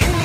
Yes.